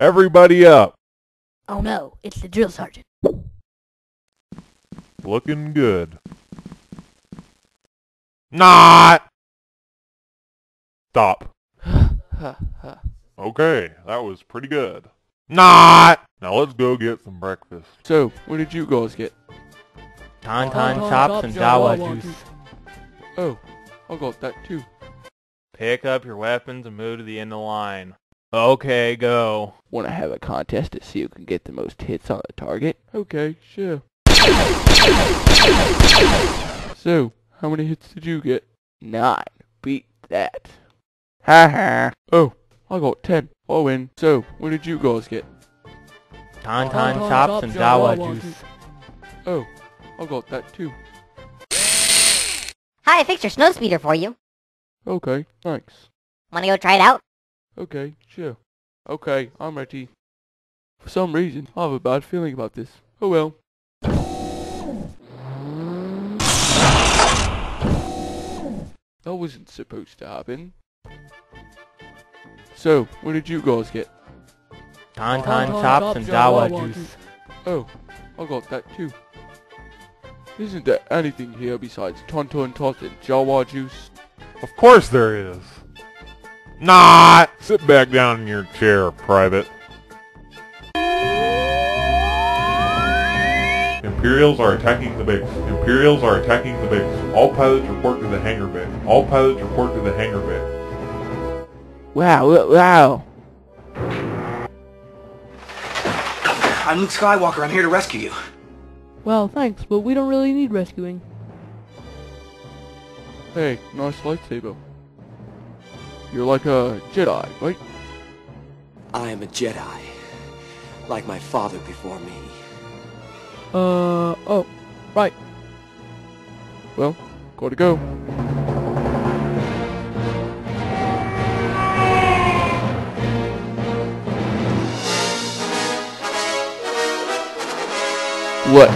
Everybody up. Oh no, it's the drill sergeant. Looking good. Not. Stop. Okay, that was pretty good. Not. Now let's go get some breakfast. So, what did you guys get? Tauntaun oh, Tauntaun chops chops and and Jawa Jawa juice. juice. Oh, I got that too. Pick up your weapons and move to the end of the line. Okay, go. Want to have a contest to see who can get the most hits on the target? Okay, sure. So, how many hits did you get? Nine. Beat that. Ha ha. Oh, I got ten. I win. So, what did you guys get? Tauntaun Tauntaun chops and Jawa juice. Oh, I got that too. Hi, I fixed your snow speeder for you. Okay, thanks. Wanna go try it out? Okay, sure. Okay, I'm ready. For some reason, I have a bad feeling about this. Oh well. That wasn't supposed to happen. So, what did you guys get? Tauntaun Tauntaun chops chops and and Jawa Jawa juice. juice. Oh, I got that too. Isn't there anything here besides Tauntaun Tot and Jawa juice? Of course there is. Not. Sit back down in your chair, Private. Imperials are attacking the base. Imperials are attacking the base. All pilots report to the hangar bay. All pilots report to the hangar bay. Wow, wow. I'm Luke Skywalker. I'm here to rescue you. Well, thanks, but we don't really need rescuing. Hey, nice lightsaber. You're like a Jedi, right? I am a Jedi, like my father before me. Uh, oh, right. Well, gotta go. What?